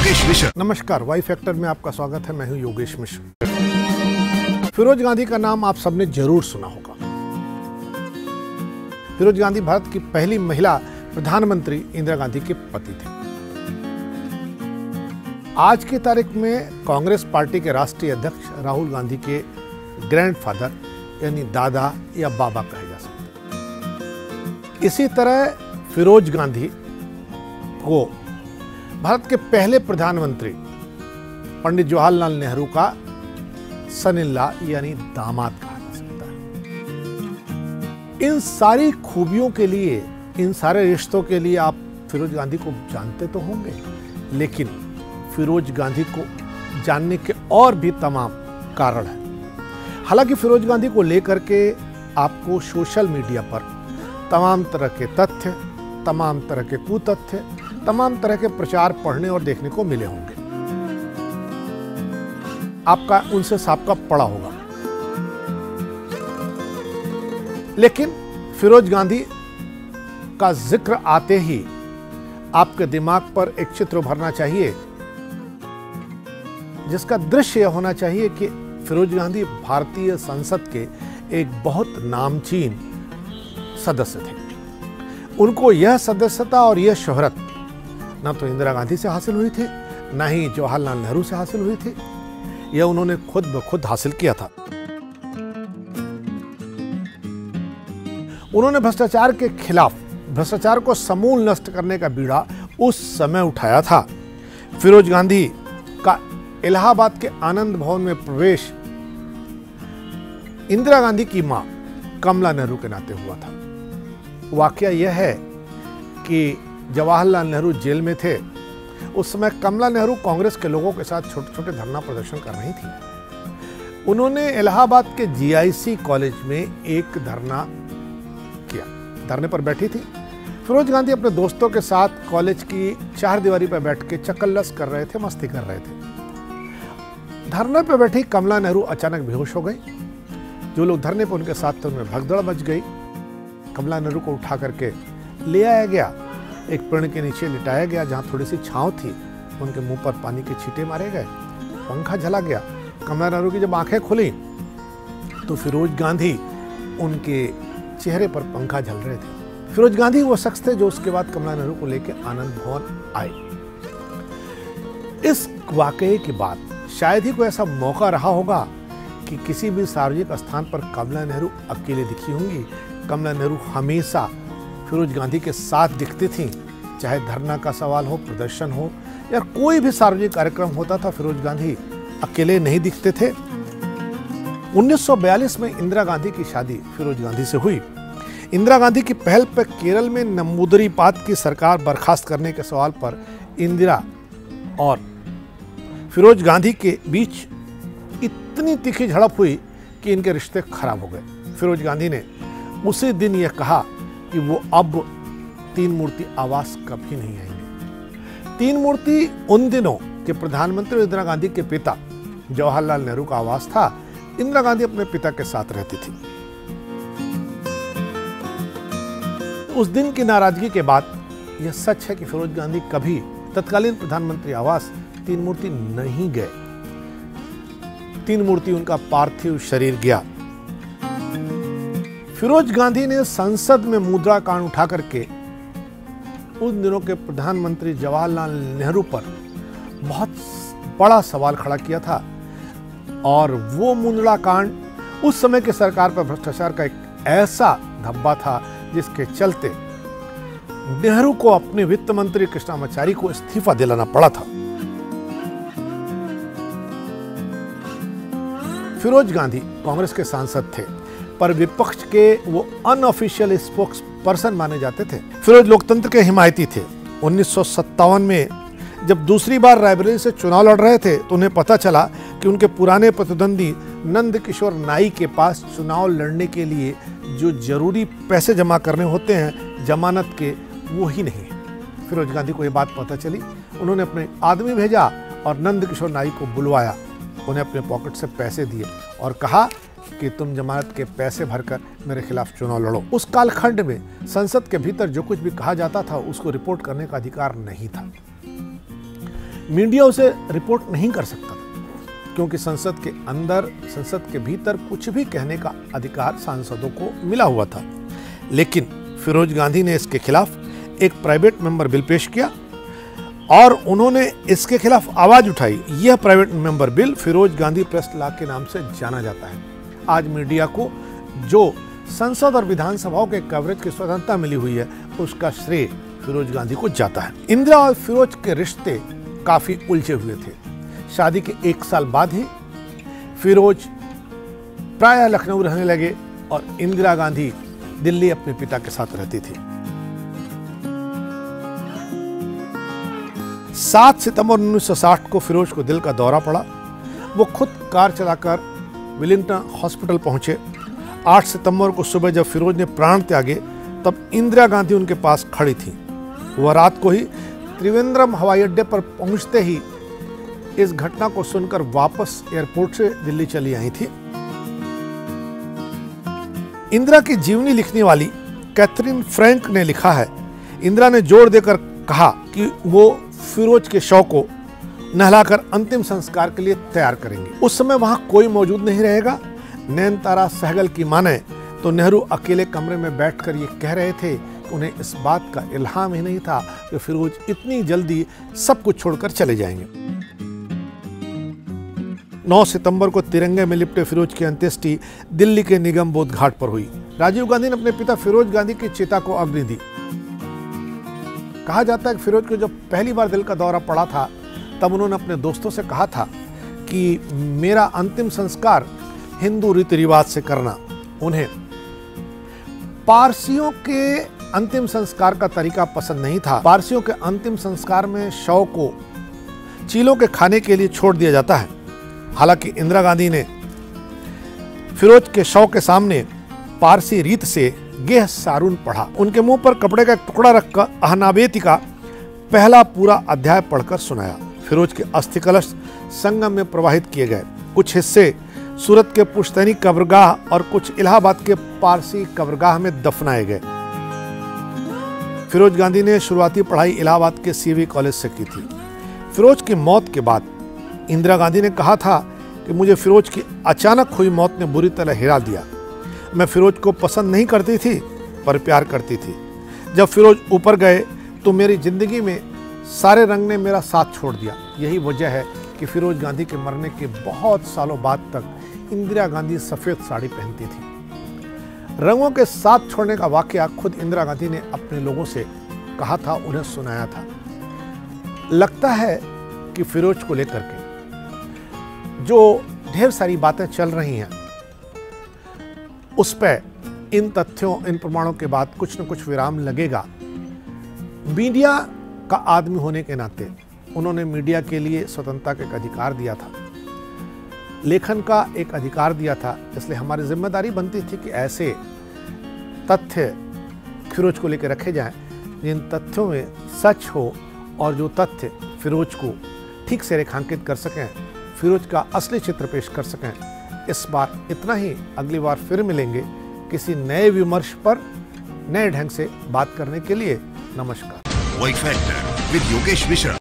योगेश मिश्र। नमस्कार Y factor में आपका स्वागत है, मैं हूँ योगेश मिश्र। फिरोज गांधी का नाम आप सबने ज़रूर सुना होगा। फिरोज गांधी भारत की पहली महिला प्रधानमंत्री इंदिरा गांधी के पति थे। आज की तारीख में कांग्रेस पार्टी के राष्ट्रीय अध्यक्ष राहुल गांधी के ग्रैंडफादर यानी दादा या बाबा कहे जा सकते इसी तरह फिरोज गांधी को भारत के पहले प्रधानमंत्री पंडित जवाहरलाल नेहरू का सन इन यानी दामाद कहा जा सकता है। इन सारी खूबियों के लिए, इन सारे रिश्तों के लिए आप फिरोज गांधी को जानते तो होंगे, लेकिन फिरोज गांधी को जानने के और भी तमाम कारण हैं। हालाँकि फिरोज गांधी को लेकर के आपको सोशल मीडिया पर तमाम तरह के तथ्य, तमाम तरह के कुतथ्य तमाम तरह के प्रचार पढ़ने और देखने को मिले होंगे। आपका, उनसे साबका पड़ा होगा। लेकिन फिरोज गांधी का ज़िक्र आते ही आपके दिमाग पर एक चित्र उभरना चाहिए, जिसका दृश्य यह होना चाहिए कि फिरोज गांधी भारतीय संसद के एक बहुत नामचीन सदस्य थे। उनको यह सदस्यता और यह शोहरत न तो इंदिरा गांधी से हासिल हुई थी, ना ही जवाहरलाल नेहरू से हासिल हुई थी। यह उन्होंने खुद ब खुद हासिल किया था। उन्होंने भ्रष्टाचार के खिलाफ, भ्रष्टाचार को समूल नष्ट करने का बीड़ा उस समय उठाया था। फिरोज गांधी का इलाहाबाद के आनंद भवन में प्रवेश इंदिरा गांधी की माँ कमला नेहरू के नाते हुआ था। वाक्य यह है कि जवाहरलाल नेहरू जेल में थे। उस समय कमला नेहरू कांग्रेस के लोगों के साथ छोटे छोटे धरना प्रदर्शन कर रही थी। उन्होंने इलाहाबाद के जीआईसी कॉलेज में एक धरना किया। धरने पर बैठी थी। फिरोज गांधी अपने दोस्तों के साथ कॉलेज की चार दीवारी पर बैठ के चकल्लस कर रहे थे, मस्ती कर रहे थे। धरने पर बैठी कमला नेहरू अचानक बेहोश हो गई। जो लोग धरने पर उनके साथ थे, उनमें भगदड़ मच गई। कमला नेहरू को उठा करके ले आया गया। एक पेड़ के नीचे लिटाया गया जहाँ थोड़ी सी छांव थी। उनके मुँह पर पानी के छींटे मारे गए। पंखा झला गया। कमला नेहरू की जब आँखें खुली तो फिरोज गांधी उनके चेहरे पर पंखा झल रहे थे। फिरोज गांधी वो शख्स थे जो उसके बाद कमला नेहरू को लेकर आनंद भवन आए। इस वाकये के बाद शायद ही कोई ऐसा मौका रहा होगा कि किसी भी सार्वजनिक स्थान पर कमला नेहरू अकेले दिखी होंगी। कमला नेहरू हमेशा फिरोज गांधी के साथ दिखती थी। चाहे धरना का सवाल हो, प्रदर्शन हो, या कोई भी सार्वजनिक कार्यक्रम होता था, फिरोज गांधी अकेले नहीं दिखते थे। 1942 में इंदिरा गांधी की शादी फिरोज गांधी से हुई। इंदिरा गांधी की पहल पर केरल में नमूदरीपात की सरकार बर्खास्त करने के सवाल पर इंदिरा और फिरोज गांधी के बीच इतनी तीखी झड़प हुई कि इनके रिश्ते खराब हो गए। फिरोज गांधी ने उसी दिन यह कहा कि वो अब तीन मूर्ति आवास कभी नहीं आएँगे। तीन मूर्ति उन दिनों के प्रधानमंत्री इंदिरा गांधी के पिता जवाहरलाल नेहरू का आवास था, इंदिरा गांधी अपने पिता के साथ रहती थी। उस दिन की नाराज़गी के बाद यह सच है कि फिरोज गांधी कभी तत्कालीन प्रधानमंत्री आवास तीन मूर्ति नहीं गए। तीन मूर्ति उनका पार्थिव शरीर गया। फिरोज गांधी ने संसद में मुद्रा कांड उठा करके उन दिनों के प्रधानमंत्री जवाहरलाल नेहरू पर बहुत बड़ा सवाल खड़ा किया था। और वो मुंदड़ा कांड उस समय के सरकार पर भ्रष्टाचार का एक ऐसा धब्बा था जिसके चलते नेहरू को अपने वित्त मंत्री कृष्णामाचारी को इस्तीफा दिलाना पड़ा था। फिरोज गांधी कांग्रेस के सांसद थे। पर विपक्ष के वो अनऑफिशियल स्पोक्स पर्सन माने जाते थे। फिरोज लोकतंत्र के हिमायती थे। उन्नीस सौ सत्तावन में जब दूसरी बार रायबरेली से चुनाव लड़ रहे थे तो उन्हें पता चला कि उनके पुराने प्रतिद्वंदी नंद किशोर नाई के पास चुनाव लड़ने के लिए जो ज़रूरी पैसे जमा करने होते हैं, जमानत के वो ही नहीं। फिरोज गांधी को ये बात पता चली। उन्होंने अपने आदमी भेजा और नंद किशोर नाई को बुलवाया। उन्हें अपने पॉकेट से पैसे दिए और कहा कि तुम जमानत के पैसे भरकर मेरे खिलाफ चुनाव लड़ो। उस कालखंड में संसद के भीतर जो कुछ भी कहा जाता था, उसको रिपोर्ट करने का अधिकार नहीं था। मीडिया उसे रिपोर्ट नहीं कर सकता था, क्योंकि संसद के अंदर, संसद के भीतर कुछ भी कहने का अधिकार सांसदों को मिला हुआ था। लेकिन फिरोज गांधी ने इसके खिलाफ एक प्राइवेट मेंबर बिल पेश किया और उन्होंने इसके खिलाफ आवाज़ उठाई। यह private member bill Feroze Gandhi press law के नाम से जाना जाता है। आज मीडिया को, जो संसद और विधानसभाओं के कवरेज की स्वतंत्रता मिली हुई है, उसका श्रेय फिरोज गांधी को जाता है। इंदिरा और फिरोज के रिश्ते काफ़ी उलझे हुए थे। शादी के एक साल बाद ही फिरोज प्राय लखनऊ रहने लगे और इंदिरा गांधी दिल्ली अपने पिता के साथ रहती थी। 7 सितंबर 1960 को फिरोज को दिल का दौरा पड़ा। वो खुद कार चलाकर विलिंगटन हॉस्पिटल पहुँचे। 8 सितंबर को सुबह जब फिरोज ने प्राण त्यागे, तब इंदिरा गांधी उनके पास खड़ी थी। वह रात को ही त्रिवेंद्रम हवाई अड्डे पर पहुँचते ही इस घटना को सुनकर वापस एयरपोर्ट से दिल्ली चली आई थी। इंदिरा की जीवनी लिखने वाली कैथरीन फ्रैंक ने लिखा है, इंदिरा ने ज़ोर देकर कहा कि वो फिरोज के शव को नहलाकर अंतिम संस्कार के लिए तैयार करेंगे। उस समय वहाँ कोई मौजूद नहीं रहेगा। नैन तारा सहगल की माने तो नेहरू अकेले कमरे में बैठकर ये कह रहे थे उन्हें इस बात का इल्हाम ही नहीं था कि फिरोज इतनी जल्दी सब कुछ छोड़कर चले जाएँगे। 9 सितंबर को तिरंगे में लिपटे फिरोज की अंत्येष्टि दिल्ली के निगम बोध घाट पर हुई। राजीव गांधी ने अपने पिता फिरोज गांधी की चिता को अग्नि दी। कहा जाता है कि फिरोज को जब पहली बार दिल का दौरा पड़ा था तब उन्होंने अपने दोस्तों से कहा था कि मेरा अंतिम संस्कार हिंदू रीति रिवाज से करना, उन्हें। पारसियों के अंतिम संस्कार का तरीका पसंद नहीं था। पारसियों के अंतिम संस्कार में शव को चीलों के खाने के लिए छोड़ दिया जाता है। हालाँकि इंदिरा गांधी ने फिरोज के शव के सामने पारसी रीत से गेह सारून पढ़ा। उनके मुँह पर कपड़े का टुकड़ा रखकर अहनाबेती का पहला पूरा अध्याय पढ़कर सुनाया। फिरोज के अस्थि कलश संगम में प्रवाहित किए गए। कुछ हिस्से सूरत के पुश्तैनी कब्रगाह और कुछ इलाहाबाद के पारसी कब्रगाह में दफनाए गए। फिरोज गांधी ने शुरुआती पढ़ाई इलाहाबाद के सीवी कॉलेज से की थी। फिरोज की मौत के बाद इंदिरा गांधी ने कहा था कि मुझे फिरोज की अचानक हुई मौत ने बुरी तरह हिरा दिया। मैं फिरोज को पसंद नहीं करती थी, पर प्यार करती थी। जब फिरोज ऊपर गए तो मेरी ज़िंदगी में सारे रंग ने मेरा साथ छोड़ दिया। यही वजह है कि फिरोज गांधी के मरने के बहुत सालों बाद तक इंदिरा गांधी सफ़ेद साड़ी पहनती थी। रंगों के साथ छोड़ने का वाक्य खुद इंदिरा गांधी ने अपने लोगों से कहा था, उन्हें सुनाया था। लगता है कि फिरोज को लेकर के जो ढेर सारी बातें चल रही हैं, उस पर इन तथ्यों, इन प्रमाणों के बाद कुछ न कुछ विराम लगेगा। मीडिया का आदमी होने के नाते उन्होंने मीडिया के लिए स्वतंत्रता का एक अधिकार दिया था। लेखन का एक अधिकार दिया था, इसलिए हमारी ज़िम्मेदारी बनती थी कि ऐसे तथ्य फिरोज को लेकर रखे जाएँ, जिन तथ्यों में सच हो और जो तथ्य फिरोज को ठीक से रेखांकित कर सकें, फिरोज का असली चित्र पेश कर सकें। इस बार इतना ही, अगली बार फिर मिलेंगे किसी नए विमर्श पर, नए ढंग से बात करने के लिए। नमस्कार। वाई Yogesh मिश्रा।